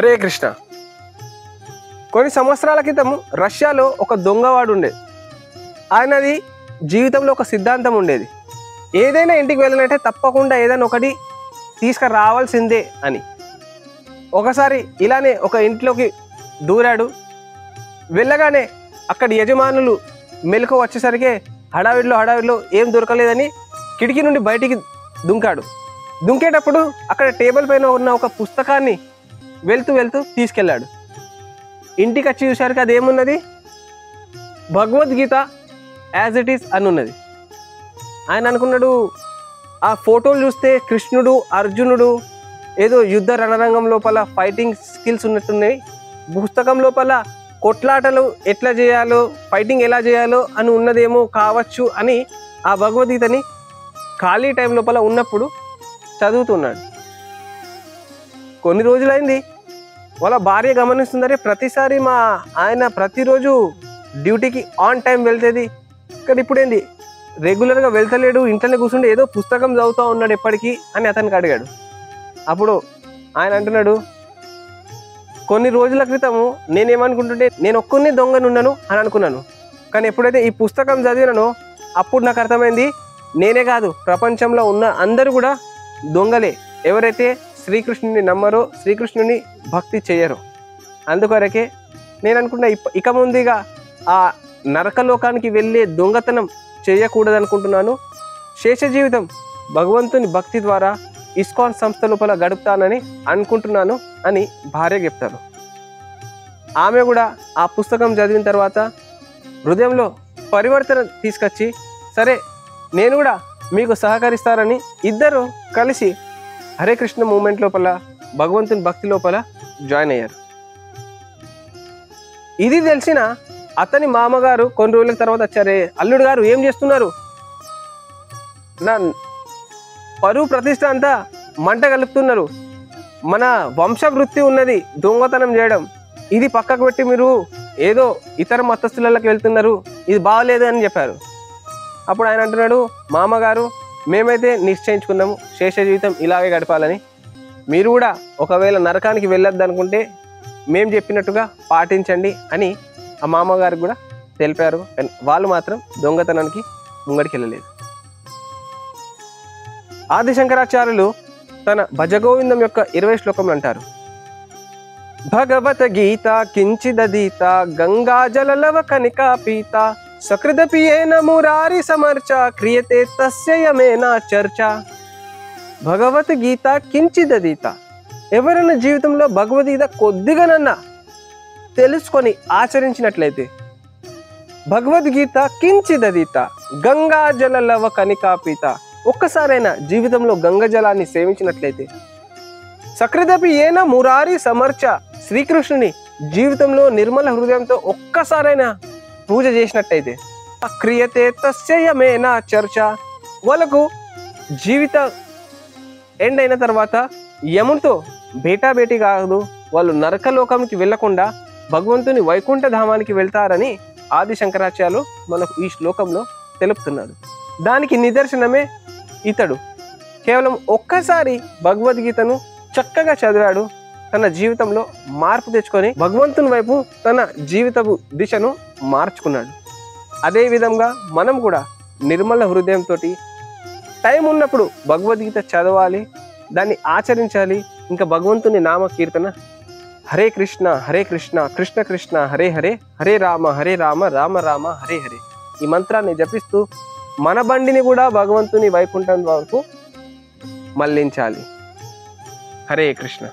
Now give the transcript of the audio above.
హరే కృష్ణ. కొన్ని సంవత్సరాల క్రితం రష్యాలో ఒక దొంగవాడు ఉండేది ఆయనది జీవితంలో ఒక సిద్ధాంతం ఉండేది. ఏదైనా ఇంటికి వెళ్ళాలంటే తప్పకుండా ఏదైనా ఒకటి తీసుకురావాల్సిందే అని. ఒకసారి ఇలానే ఒక ఇంట్లోకి దూరాడు. వెళ్ళగానే అక్కడి యజమానులు మెలకు వచ్చేసరికి హడావిడిలో హడావిడిలో ఏం దొరకలేదని కిటికీ నుండి బయటికి దుంకాడు. దుంకేటప్పుడు అక్కడ టేబుల్ పైన ఉన్న ఒక పుస్తకాన్ని వెళ్తూ వెళ్తూ తీసుకెళ్ళాడు. ఇంటికి వచ్చి చూశారు అదేమున్నది భగవద్గీత యాజ్ ఇట్ ఈస్ అని ఉన్నది ఆయన అనుకున్నాడు ఆ ఫోటోలు చూస్తే కృష్ణుడు అర్జునుడు ఏదో యుద్ధ రణరంగం లోపల ఫైటింగ్ స్కిల్స్ ఉన్నట్టున్నాయి. పుస్తకం లోపల కొట్లాటలు ఎట్లా చేయాలో ఫైటింగ్ ఎలా చేయాలో అని ఉన్నదేమో కావచ్చు అని ఆ భగవద్గీతని ఖాళీ టైం లోపల ఉన్నప్పుడు చదువుతున్నాడు. కొన్ని రోజులైంది వాళ్ళ భార్య గమనిస్తుందరే ప్రతిసారి మా ఆయన ప్రతిరోజు డ్యూటీకి ఆన్ టైం వెళ్తుంది. కానీ ఇప్పుడు ఏంది రెగ్యులర్గా వెళ్తలేడు ఇంట్లోనే కూర్చుంటే ఏదో పుస్తకం చదువుతూ ఉన్నాడు ఎప్పటికీ అని అతనికి అడిగాడు. అప్పుడు ఆయన అంటున్నాడు కొన్ని రోజుల క్రితము నేనేమనుకుంటుంటే నేను ఒక్కరిని దొంగనున్నాను అని అనుకున్నాను. కానీ ఎప్పుడైతే ఈ పుస్తకం చదివినానో అప్పుడు నాకు అర్థమైంది నేనే కాదు ప్రపంచంలో ఉన్న అందరూ కూడా దొంగలే. ఎవరైతే శ్రీకృష్ణుని నమ్మరు శ్రీకృష్ణుని భక్తి చేయరు. అందుకొరకే నేను అనుకున్న ఇక ముందుగా ఆ నరకలోకానికి వెళ్ళే దొంగతనం చేయకూడదనుకుంటున్నాను. శేష జీవితం భగవంతుని భక్తి ద్వారా ఇస్కాన్ సంస్థ లోపల గడుపుతానని అనుకుంటున్నాను అని భార్య చెప్తారు. ఆమె కూడా ఆ పుస్తకం చదివిన తర్వాత హృదయంలో పరివర్తన తీసుకొచ్చి సరే నేను కూడా మీకు సహకరిస్తారని ఇద్దరు కలిసి హరే కృష్ణ మూమెంట్ లోపల భగవంతుని భక్తి లోపల జాయిన్ అయ్యారు. ఇది తెలిసిన అతని మామగారు కొన్ని రోజుల తర్వాత వచ్చారే. అల్లుడు గారు ఏం చేస్తున్నారు? నా పరువు ప్రతిష్ట అంతా మంట కలుపుతున్నారు. మన వంశవృత్తి ఉన్నది దొంగతనం చేయడం. ఇది పక్కకు పెట్టి మీరు ఏదో ఇతర మతస్థులకి వెళ్తున్నారు. ఇది బాగలేదు అని చెప్పారు. అప్పుడు ఆయన అంటున్నాడు మామగారు మేమైతే నిశ్చయించుకున్నాము శేష జీవితం ఇలాగే గడపాలని. మీరు కూడా ఒకవేళ నరకానికి వెళ్ళొద్దు అనుకుంటే మేము చెప్పినట్టుగా పాటించండి అని ఆ మామగారికి కూడా తెలిపారు. వాళ్ళు మాత్రం దొంగతనానికి ముంగడికి వెళ్ళలేదు ఆదిశంకరాచార్యులు తన భజగోవిందం యొక్క ఇరవై శ్లోకంలో అంటారు. భగవత గీత కించిదీత గంగా జలలవ కనికా పీత సకృదపియేన మురారి సమర్చ క్రియతే తస్య చర్చ భగవద్గీత కించిదీత ఎవరైనా జీవితంలో భగవద్గీత కొద్దిగానన్నా తెలుసుకొని ఆచరించినట్లయితే భగవద్గీత కించిదీత గంగా జలలవ కనికాపీత ఒక్కసారైనా జీవితంలో గంగ జలాన్ని సేవించినట్లయితే సకృదపి ఏన మురారి సమర్చ శ్రీకృష్ణుని జీవితంలో నిర్మల హృదయంతో ఒక్కసారైనా పూజ చేసినట్టయితే క్రియతే తస్యయమేన చర్చ. వాళ్ళకు జీవిత ఎండ్ అయిన తర్వాత యమునితో బేటాబేటీ కాదు వాళ్ళు నరకలోకంకి వెళ్ళకుండా భగవంతుని వైకుంఠ ధామానికి వెళ్తారని ఆది శంకరాచార్యులు మనకు ఈ శ్లోకంలో తెలుపుతున్నాడు దానికి నిదర్శనమే ఇతడు. కేవలం ఒక్కసారి భగవద్గీతను చక్కగా చదివాడు తన జీవితంలో మార్పు తెచ్చుకొని భగవంతుని వైపు తన జీవితపు దిశను మార్చుకున్నాడు. అదే విధంగా మనం కూడా నిర్మల హృదయంతో టైం ఉన్నప్పుడు భగవద్గీత చదవాలి దాన్ని ఆచరించాలి ఇంకా భగవంతుని నామ కీర్తన హరే కృష్ణ హరే కృష్ణ కృష్ణ కృష్ణ హరే హరే హరే రామ హరే రామ రామ రామ హరే హరే ఈ మంత్రాన్ని జపిస్తూ మన బండిని కూడా భగవంతుని వైకుంఠం వరకు మళ్ళించాలి. హరే కృష్ణ.